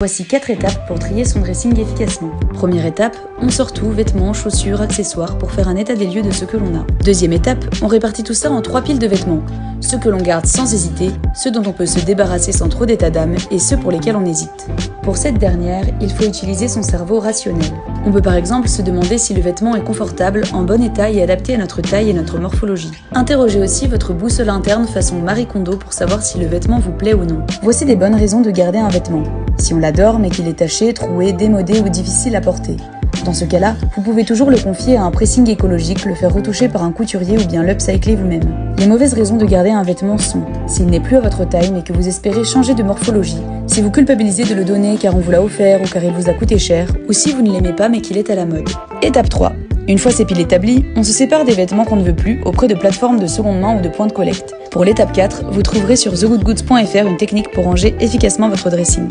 Voici 4 étapes pour trier son dressing efficacement. Première étape, on sort tout, vêtements, chaussures, accessoires pour faire un état des lieux de ce que l'on a. Deuxième étape, on répartit tout ça en trois piles de vêtements. Ceux que l'on garde sans hésiter, ceux dont on peut se débarrasser sans trop d'état d'âme et ceux pour lesquels on hésite. Pour cette dernière, il faut utiliser son cerveau rationnel. On peut par exemple se demander si le vêtement est confortable, en bon état et adapté à notre taille et notre morphologie. Interrogez aussi votre boussole interne façon Marie Kondo pour savoir si le vêtement vous plaît ou non. Voici des bonnes raisons de garder un vêtement si on l'adore mais qu'il est taché, troué, démodé ou difficile à porter. Dans ce cas-là, vous pouvez toujours le confier à un pressing écologique, le faire retoucher par un couturier ou bien l'upcycler vous-même. Les mauvaises raisons de garder un vêtement sont s'il n'est plus à votre taille mais que vous espérez changer de morphologie, si vous culpabilisez de le donner car on vous l'a offert ou car il vous a coûté cher, ou si vous ne l'aimez pas mais qu'il est à la mode. Étape 3. Une fois ces piles établies, on se sépare des vêtements qu'on ne veut plus auprès de plateformes de seconde main ou de points de collecte. Pour l'étape 4, vous trouverez sur thegoodgoods.fr une technique pour ranger efficacement votre dressing.